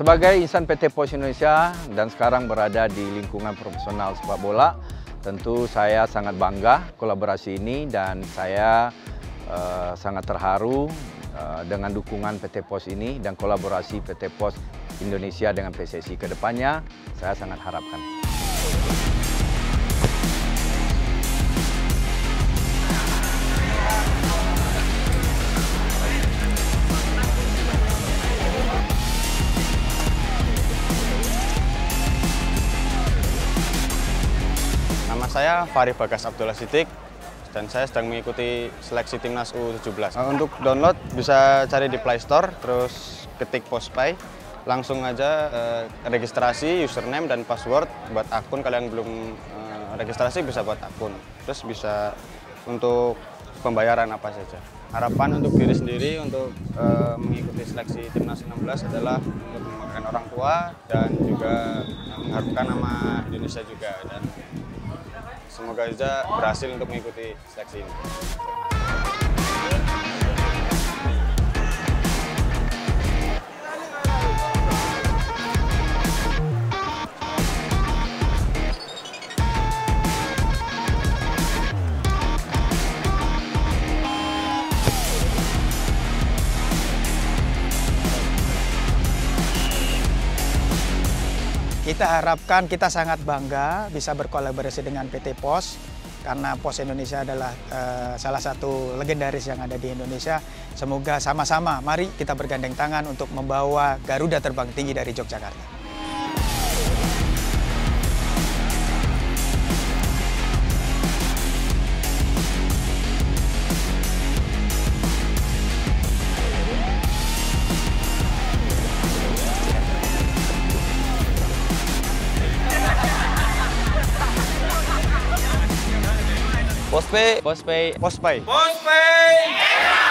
Sebagai insan PT POS Indonesia dan sekarang berada di lingkungan profesional sepak bola, tentu saya sangat bangga kolaborasi ini dan saya uh, sangat terharu uh, dengan dukungan PT Pos ini dan kolaborasi PT Pos Indonesia dengan PSSI ke depannya, saya sangat harapkan. saya Fari Bagas Abdullah Sidik dan saya sedang mengikuti seleksi timnas U17. Nah, untuk download bisa cari di Play Store, terus ketik Postpay, langsung aja eh, registrasi username dan password buat akun kalian belum eh, registrasi bisa buat akun. Terus bisa untuk pembayaran apa saja. Harapan untuk diri sendiri untuk eh, mengikuti seleksi timnas 16 adalah untuk membanggakan orang tua dan juga mengharumkan nama Indonesia juga dan semoga saja berhasil untuk mengikuti seleksi ini. Kita harapkan kita sangat bangga bisa berkolaborasi dengan PT POS karena POS Indonesia adalah uh, salah satu legendaris yang ada di Indonesia. Semoga sama-sama mari kita bergandeng tangan untuk membawa Garuda terbang tinggi dari Yogyakarta. Postpay. Postpay. Postpay. Postpay.